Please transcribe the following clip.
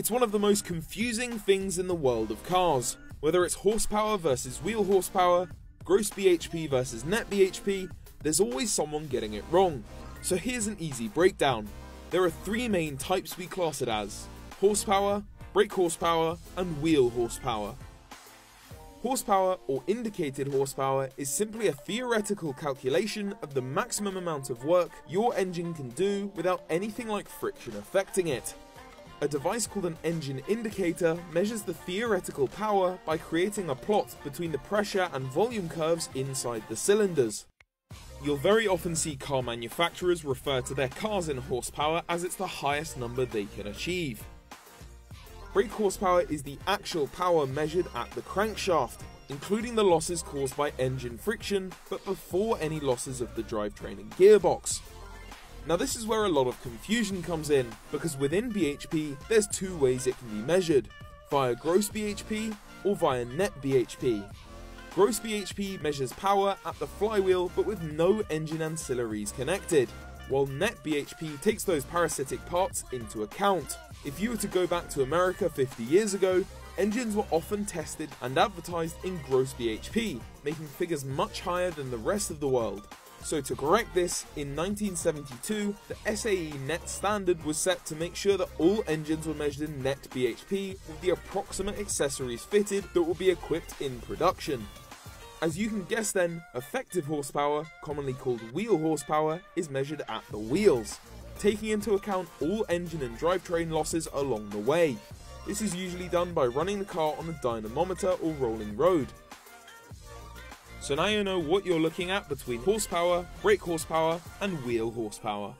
It's one of the most confusing things in the world of cars. Whether it's horsepower versus wheel horsepower, gross BHP versus net BHP, there's always someone getting it wrong. So here's an easy breakdown. There are three main types we class it as horsepower, brake horsepower, and wheel horsepower. Horsepower or indicated horsepower is simply a theoretical calculation of the maximum amount of work your engine can do without anything like friction affecting it. A device called an engine indicator measures the theoretical power by creating a plot between the pressure and volume curves inside the cylinders. You'll very often see car manufacturers refer to their cars in horsepower as it's the highest number they can achieve. Brake horsepower is the actual power measured at the crankshaft, including the losses caused by engine friction, but before any losses of the drivetrain and gearbox. Now this is where a lot of confusion comes in, because within BHP there's two ways it can be measured, via gross BHP or via net BHP. Gross BHP measures power at the flywheel but with no engine ancillaries connected, while net BHP takes those parasitic parts into account. If you were to go back to America 50 years ago, engines were often tested and advertised in gross BHP, making figures much higher than the rest of the world. So to correct this, in 1972, the SAE net standard was set to make sure that all engines were measured in net BHP with the approximate accessories fitted that will be equipped in production. As you can guess then, effective horsepower, commonly called wheel horsepower, is measured at the wheels taking into account all engine and drivetrain losses along the way. This is usually done by running the car on a dynamometer or rolling road. So now you know what you're looking at between horsepower, brake horsepower and wheel horsepower.